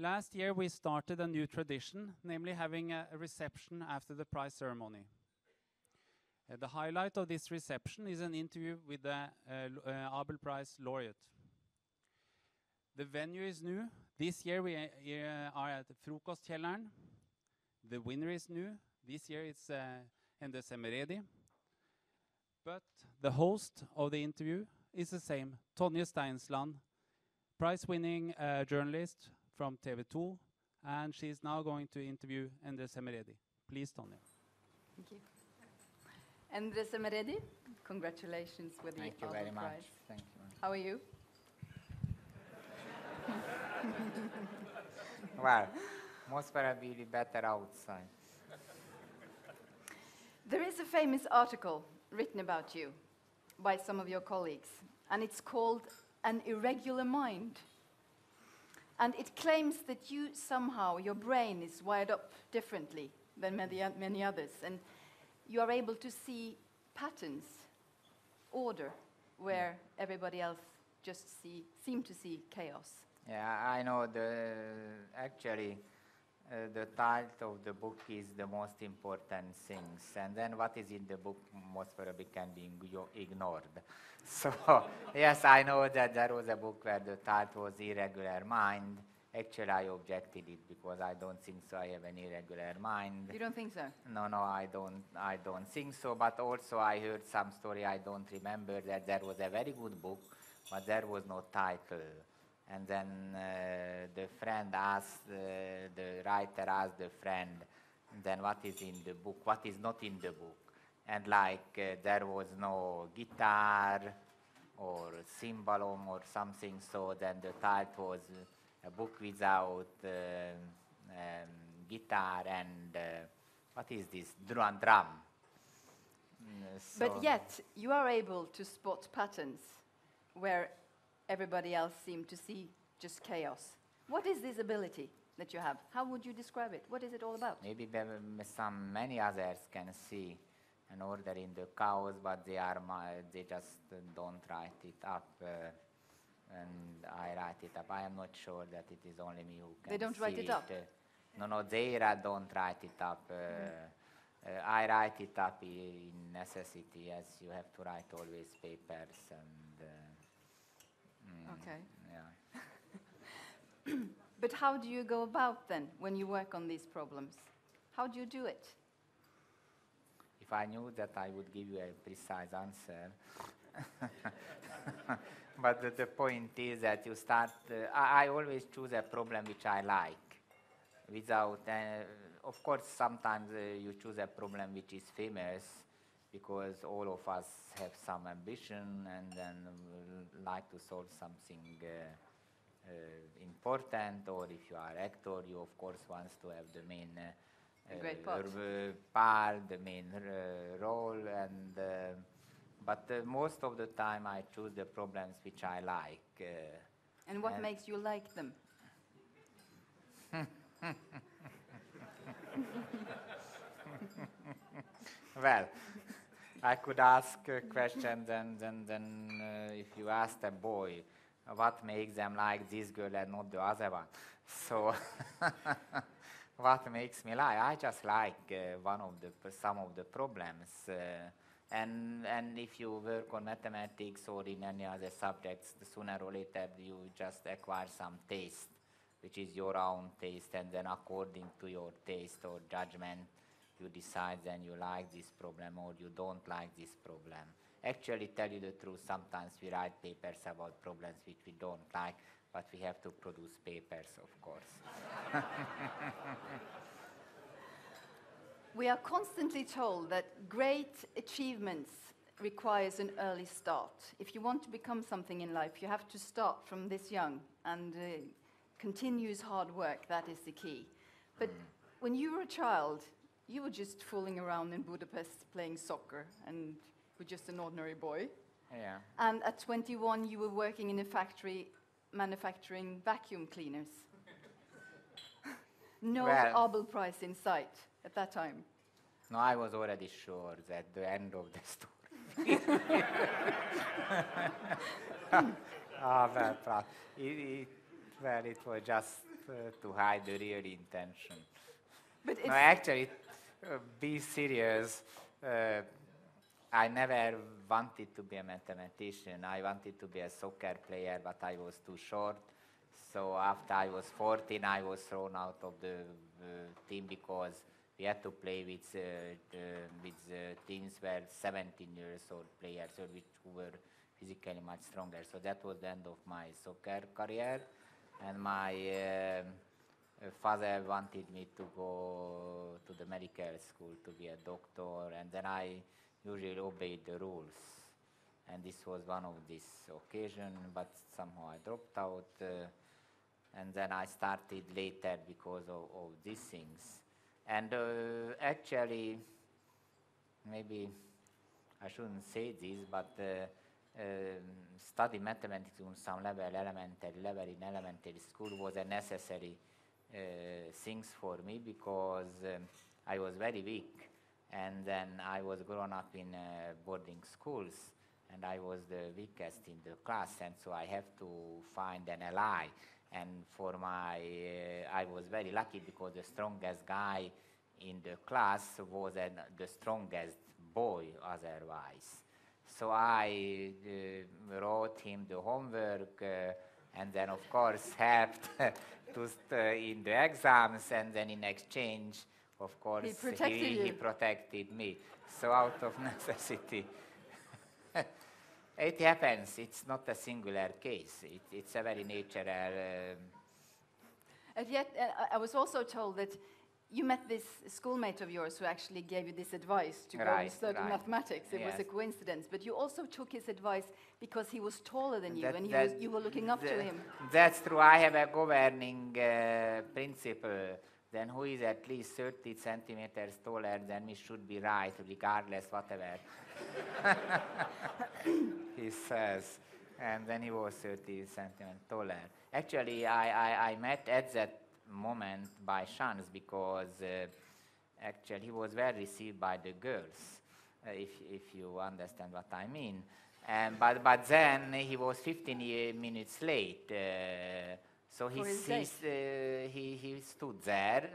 Last year, we started a new tradition, namely having a reception after the prize ceremony. Uh, the highlight of this reception is an interview with the uh, uh, Abel Prize laureate. The venue is new. This year, we are at Frokostkjelleren. The winner is new. This year, it's Endre But The host of the interview is the same, Tonje Steinsland, prize-winning journalist from TV 2, and she's now going to interview Endre Szemerédi. Please, Tonje. Thank you. Endre Szemerédi, congratulations with the Abel Prize. Thank you very much. Thank you. How are you? Well, most probably better outside. There is a famous article written about you by some of your colleagues, and it's called An Irregular Mind. And it claims that you somehow, your brain is wired up differently than many others, and you are able to see patterns, order, where everybody else just see, seem to see chaos. Yeah, I know. The actually, Uh, the title of the book is the most important things, and then what is in the book most probably can be ignored. So, yes, I know that there was a book where the title was Irregular Mind. Actually, I objected it because I don't think so I have an irregular mind. You don't think so? No, no, I don't I don't think so. But also I heard some story, I don't remember, that there was a very good book, but there was no title. Uh, the friend asked, uh, the writer asked the friend, "Then what is in the book? What is not in the book?" And like, uh, there was no guitar or cymbalum or something, so then the title was a book without um, um, guitar and what is this? Drum. Drum. Mm, so but yet, you are able to spot patterns where everybody else seemed to see just chaos. What is this ability that you have? How would you describe it? What is it all about? Maybe there some many others can see an order in the chaos, but they are they just don't write it up, uh, and I write it up. I am not sure that it is only me who can see it. They uh, don't write it up? No, no, they don't write it up. I write it up in necessity, as you have to write always papers and. Okay. Yeah. But how do you go about then when you work on these problems? How do you do it? If I knew that, I would give you a precise answer. But the the, point is that you start. Uh, I always choose a problem which I like without. Uh, of course, sometimes, uh, you choose a problem which is famous because all of us have some ambition and then like to solve something uh, uh, important, or if you are actor, you of course wants to have the main. Uh, A great part. part, the main role and. But most of the time I choose the problems which I like. And what makes you like them? Well, I could ask a question and then, then, if you asked a boy, what makes them like this girl and not the other one? So, what makes me like? I just like uh, one of the some of the problems. And if you work on mathematics or in any other subjects, the sooner or later you just acquire some taste, which is your own taste, and then according to your taste or judgment, you decide then you like this problem or you don't like this problem. Actually, tell you the truth, sometimes we write papers about problems which we don't like, but we have to produce papers, of course. We are constantly told that great achievements requires an early start. If you want to become something in life, you have to start from this young, and uh, continuous hard work, that is the key. But mm. when you were a child, you were just fooling around in Budapest playing soccer, and were just an ordinary boy. Yeah. And at 21, you were working in a factory manufacturing vacuum cleaners. No Well- Abel Prize in sight at that time. No, I was already sure that the end of the story. Well, it was just uh, to hide the real intention. But No, actually, uh, be serious. Uh, I never wanted to be a mathematician. I wanted to be a soccer player, but I was too short. So after I was 14, I was thrown out of the uh, team because we had to play with uh, the, with teams where 17 years old players which who were physically much stronger. So that was the end of my soccer career, and my uh, father wanted me to go to the medical school to be a doctor, and then I usually obeyed the rules. And this was one of these occasions, but somehow I dropped out, uh, and then I started later because of, of these things. And uh, actually, maybe I shouldn't say this, but uh, um, study mathematics on some level, elementary level in elementary school was a necessary things for me because um, I was very weak, and then I was grown up in uh, boarding schools, and I was the weakest in the class, and so I have to find an ally. And for my, uh, I was very lucky because the strongest guy in the class was an, the strongest boy otherwise. So I uh, wrote him the homework uh, and then, of course, helped to st- in the exams. And then, in exchange, of course, protected he, he protected me. So, out of necessity, it happens. It's not a singular case. It, it's a very natural. Um, and yet, uh, I was also told that you met this schoolmate of yours who actually gave you this advice to go and study right. mathematics. It was a coincidence, but you also took his advice because he was taller than you, That- and that- was, you were looking up to him. That's true. I have a governing uh, principle. Then who is at least 30 centimeters taller than me should be right, regardless whatever he says. And then he was 30 centimeters taller. Actually, I, I, I met at that moment by chance because uh, actually he was well received by the girls, uh, if, if you understand what I mean. And, but, but then he was 15 ye- minutes late. Uh, so he, For his he's, uh, he, he stood there,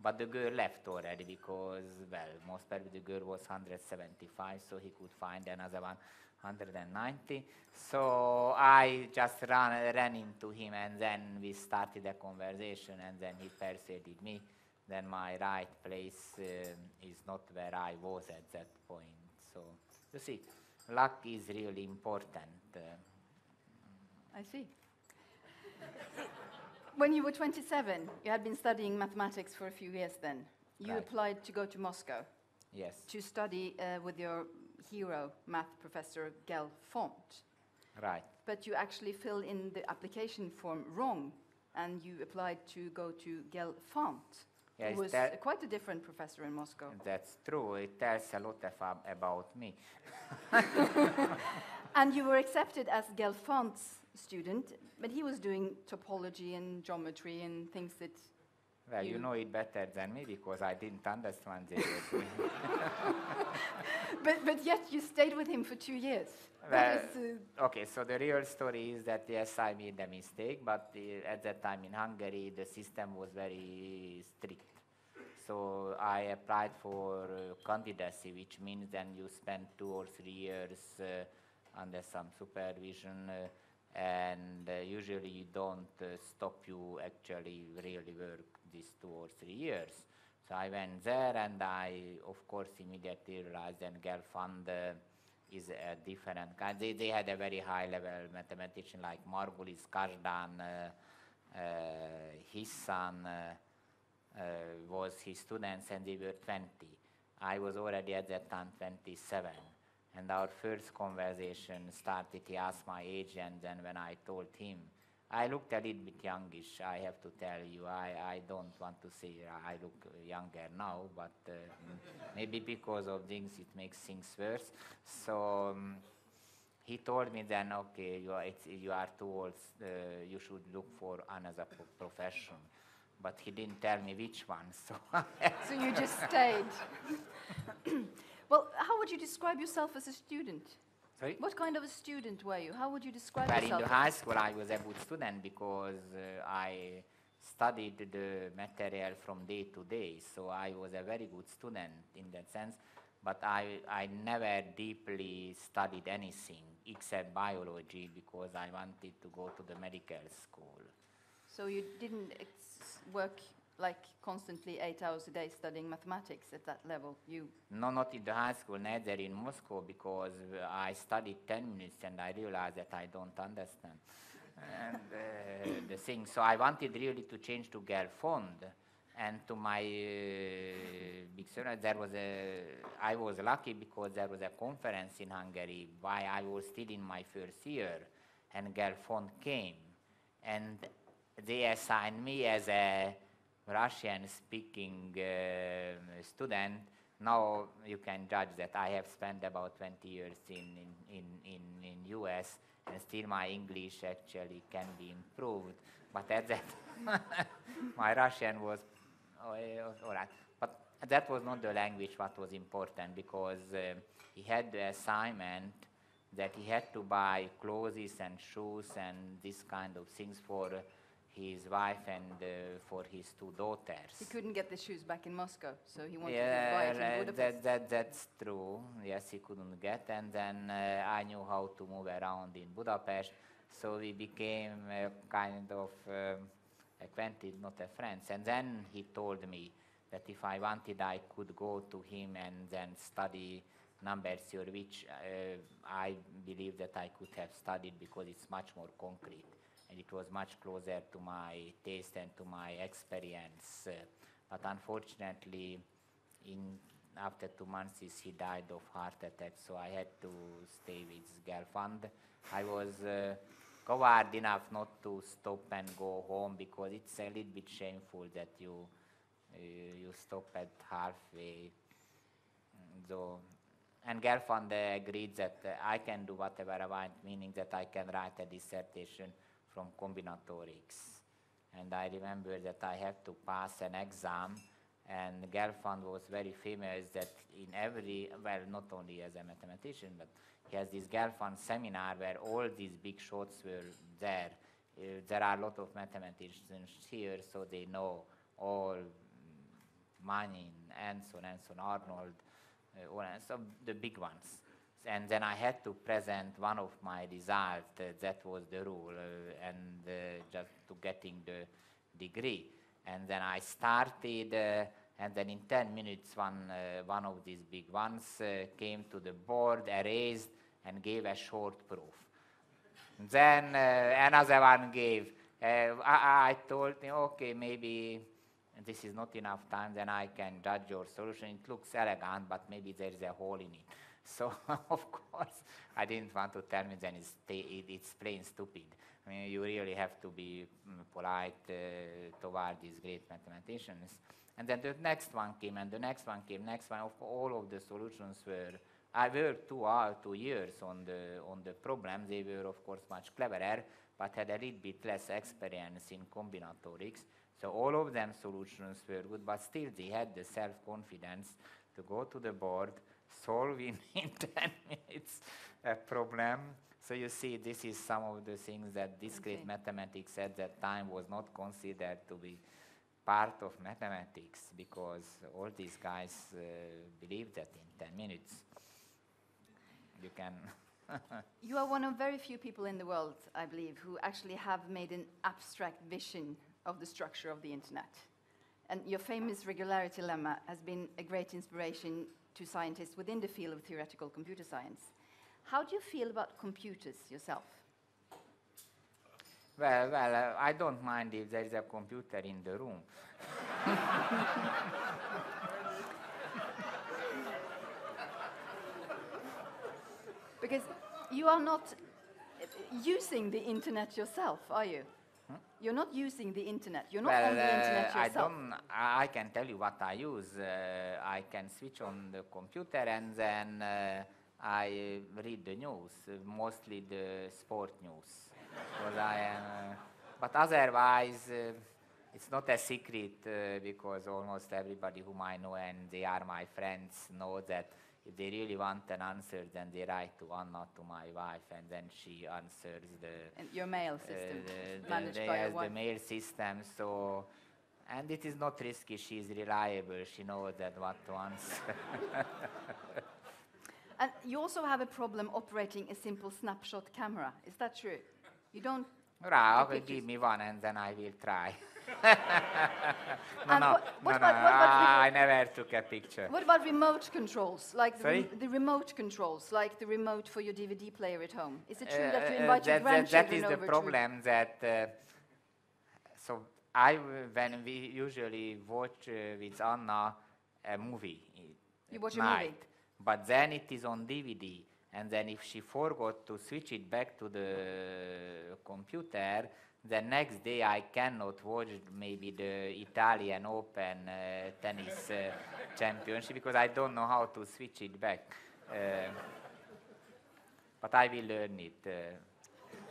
but the girl left already because, well, most probably the girl was 175, so he could find another one 190. So I just ran, ran into him, and then we started a conversation, and then he persuaded me. Then my right place um, is not where I was at that point. So you see, luck is really important. Uh, I see. when you were 27, you had been studying mathematics for a few years then. You Right. applied to go to Moscow yes, to study uh, with your hero, math professor Gel Font. right. But you actually filled in the application form wrong, and you applied to go to Gel Font, Yes, who was that- quite a different professor in Moscow. That's true. It tells a lot of, um, about me. And you were accepted as Gelfand's student, but he was doing topology and geometry and things that. Well, you You- know it better than me because I didn't understand it. But, but yet you stayed with him for two years. Well, is, uh, okay, so the real story is that yes, I made a mistake, but uh, at that time in Hungary, the system was very strict. So I applied for uh, candidacy, which means then you spend two or three years uh, under some supervision, uh, and uh, usually you don't uh, stop you actually really work these two or three years. So I went there, and I, of course, immediately realized that Gelfand uh, is a different kind. They, they had a very high level mathematician like Margulis Kazhdan, uh, uh, his son uh, uh, was his students, and they were 20. I was already at that time 27. And our first conversation started, he asked my age, and then when I told him, I looked a little bit youngish, I have to tell you. I, I don't want to say I look younger now, but uh, maybe because of things it makes things worse. So um, he told me then, okay, you are, it's, you are too old, uh, you should look for another pro- profession. But he didn't tell me which one, so so you just stayed. well, how would you describe yourself as a student? Sorry? What kind of a student were you? How would you describe Well, in the high school, I was a good student because uh, I studied the material from day to day. So I was a very good student in that sense, but I, I never deeply studied anything except biology because I wanted to go to the medical school. So you didn't work like constantly eight hours a day studying mathematics at that level. You No, not in the high school, neither in Moscow, because I studied 10 minutes and I realized that I don't understand. and uh, the thing, so I wanted really to change to Gelfond. And to my uh, big surprise, there was a, I was lucky because there was a conference in Hungary while I was still in my first year, and Gelfond came. And they assigned me as a Russian speaking uh, student. Now you can judge that I have spent about 20 years in, in, in, in, US and still my English actually can be improved. But at that, my Russian was eh, all right. But that was not the language what was important because uh, he had the assignment that he had to buy clothes and shoes and this kind of things for his wife and uh, for his two daughters. he couldn't get the shoes back in Moscow, so he wanted to buy Yeah, it in right, Budapest. that, that, that's true. Yes, he couldn't get, and then uh, I knew how to move around in Budapest, so we became a kind of um, acquainted, not a friends. And then he told me that if I wanted, I could go to him and then study number theory, which uh, I believe that I could have studied because it's much more concrete and it was much closer to my taste and to my experience. But unfortunately, in after two months, he died of heart attack, so I had to stay with Gelfand. I was uh, coward enough not to stop and go home because it's a little bit shameful that you uh, you stop at halfway. So, and Gelfand agreed that I can do whatever I want, meaning that I can write a dissertation from combinatorics. And I remember that I had to pass an exam, and Gelfand was very famous that in every, well, not only as a mathematician, but he has this Gelfand seminar where all these big shots were there. Uh, there are a lot of mathematicians here, so they know all Manin, Anson, Anson Arnold, uh, all so the big ones. And then I had to present one of my results. Uh, that was the rule, uh, and uh, just to getting the degree. And then I started, and then in 10 minutes, one, one of these big ones came to the board, erased, and gave a short proof. Then another one gave. I, I told him, okay, maybe this is not enough time, then I can judge your solution. It looks elegant, but maybe there is a hole in it. So, of course, I didn't want to tell me then it's, it's plain stupid. I mean, you really have to be mm, polite uh, toward these great mathematicians. And then the next one came, and the next one came, next one. Of all of the solutions were. I worked two hours, two years on the on the problem. They were, of course, much cleverer, but had a little bit less experience in combinatorics. So all of them solutions were good, but still they had the self-confidence to go to the board, solve in, in 10 minutes a problem. So you see, this is some of the things that discrete Okay. mathematics at that time was not considered to be part of mathematics because all these guys uh, believed that in 10 minutes you can. You are one of very few people in the world, I believe, who actually have made an abstract vision of the structure of the internet. And your famous regularity lemma has been a great inspiration to scientists within the field of theoretical computer science. How do you feel about computers yourself? Well, well, uh, I don't mind if there is a computer in the room. Because you are not using the internet yourself, are you? You're not using the internet. You're not well, on the internet uh, I yourself. don't. I I can tell you what I use. Uh, I can switch on the computer and then uh, I read the news, mostly the sport news. Because I am, uh, but otherwise, uh, it's not a secret uh, because almost everybody whom I know and they are my friends know that if they really want an answer, then they write to Anna, to my wife, and then she answers the And your mail uh, system the, the, managed by your has the mail system. So, and it is not risky. She is reliable. She knows that what to answer. And you also have a problem operating a simple snapshot camera. Is that true? You don't. right, okay, give me one, and then I will try. no, no, what- what no, about- no. what about I, I never took a picture. What about remote controls, like the, rem- the remote controls, like the remote for your DVD player at home? Is it true Uh, that you uh, invite your that, grandchildren that is the over problem that uh, so I when we usually watch uh, with Anna a movie You at watch a movie? night, but then it is on DVD and then if she forgot to switch it back to the computer the next day I cannot watch maybe the Italian Open uh, tennis uh, championship because I don't know how to switch it back. Uh, but I will learn it. Uh,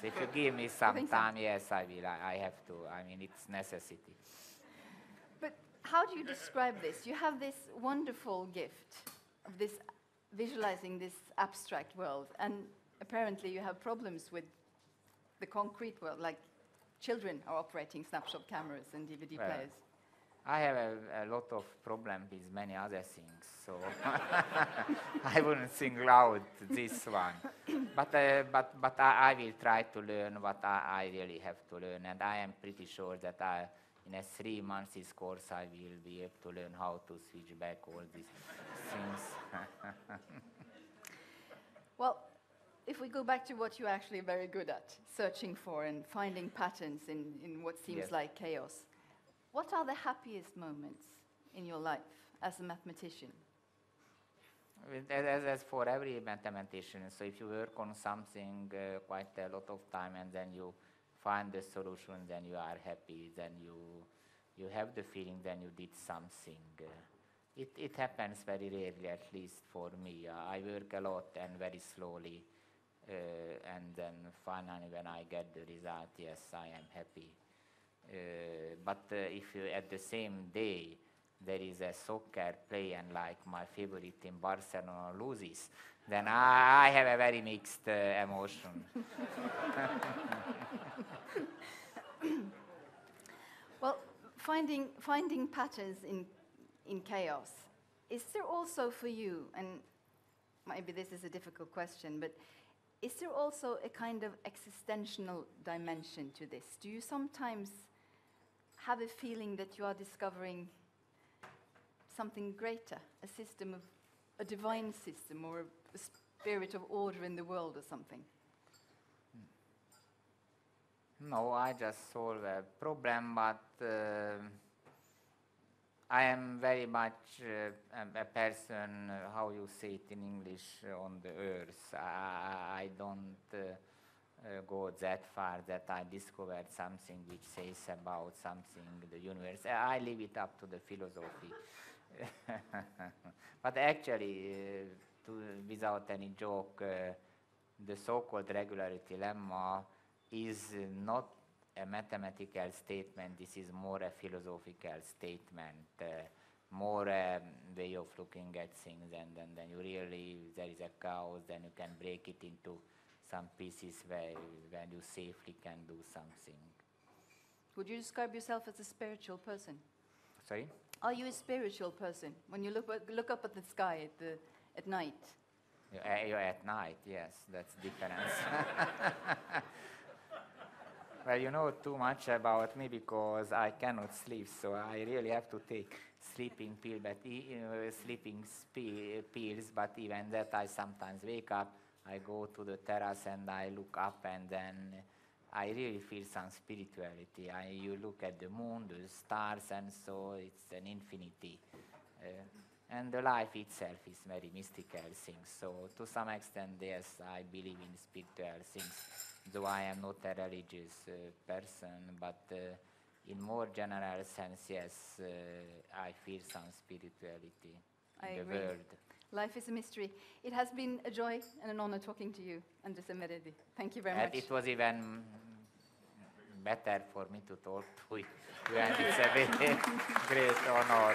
so if you give me some think so. time, yes, I will. I, I have to. I mean, it's necessity. But how do you describe this? You have this wonderful gift of this visualizing this abstract world, and apparently you have problems with the concrete world, like children are operating snapshot cameras and DVD Well, players. I have a, a lot of problem with many other things, so I wouldn't single out this one. But, uh, but, but I, I will try to learn what I, I really have to learn, and I am pretty sure that I, in a three months course I will be able to learn how to switch back all these things. Well, if we go back to what you're actually very good at, searching for and finding patterns in, in what seems Yes. like chaos, what are the happiest moments in your life as a mathematician? As, as- for every mathematician, so if you work on something uh, quite a lot of time and then you find the solution, then you are happy, then you you have the feeling then you did something. Uh, it, it happens very rarely, at least for me. Uh, I work a lot and very slowly, and then finally when I get the result, yes, I am happy. Uh, but uh, if at the same day there is a soccer play and like my favorite team Barcelona loses, then I, I have a very mixed uh, emotion. Well, finding, finding patterns in, in chaos, is there also for you, and maybe this is a difficult question, but is there also a kind of existential dimension to this? Do you sometimes have a feeling that you are discovering something greater, a system of, a divine system, or a, spirit of order in the world, or something? No, I just solve a problem, but uh, I am very much uh, a, a person, uh, how you say it in English, uh, on the earth. I, I don't uh, uh, go that far that I discovered something which says about something the universe. I leave it up to the philosophy. but actually, uh, to, without any joke, the so-called regularity lemma is not a mathematical statement, this is more a philosophical statement, uh, more a way of looking at things, and then, then you really, there is a chaos, then you can break it into some pieces where, where you safely can do something. Would you describe yourself as a spiritual person? Sorry? Are you a spiritual person? When you look, look up at the sky at, the, at night, uh, You're at night, yes, that's difference. well, you know too much about me because I cannot sleep, so I really have to take sleeping pill, but e- uh, sleeping pills. But even that, I sometimes wake up, I go to the terrace and I look up, and then I really feel some spirituality. I, you look at the moon, the stars, and so it's an infinity. Uh, and the life itself is very mystical thing. So to some extent, yes, I believe in spiritual things, though I am not a religious uh, person, but uh, in more general sense, yes, uh, I feel some spirituality I in the agree. world. Life is a mystery. It has been a joy and an honor talking to you, Endre Szemerédi. Thank you very And much. it was even better for me to talk to you, and it's a very great honor.